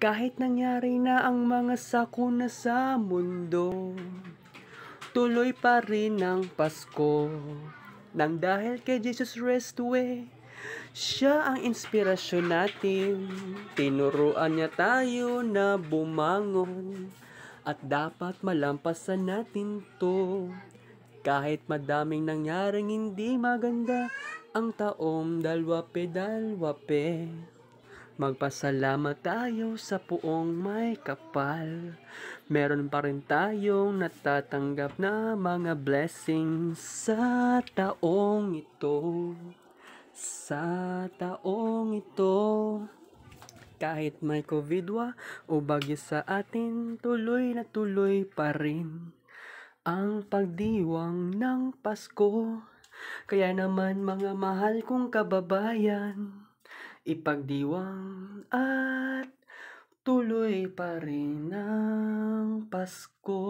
Kahit nangyari na ang mga sakuna sa mundo Tuloy pa rin ang Pasko Nang dahil kay Jesus rest away Siya ang inspirasyon natin Tinuruan niya tayo na bumangon At dapat malampasan natin to kahit madaming nangyaring hindi maganda ang taong dalwape dalwape. Magpasalamat tayo sa puong may kapal. Meron pa rin tayong natatanggap na mga blessings sa taong ito. Sa taong ito. Kahit may COVID o bagyo sa atin, tuloy na tuloy pa rin ang pagdiwang ng Pasko. Kaya naman mga mahal kong kababayan, ipagdiwang at tuloy pa rin ang Pasko.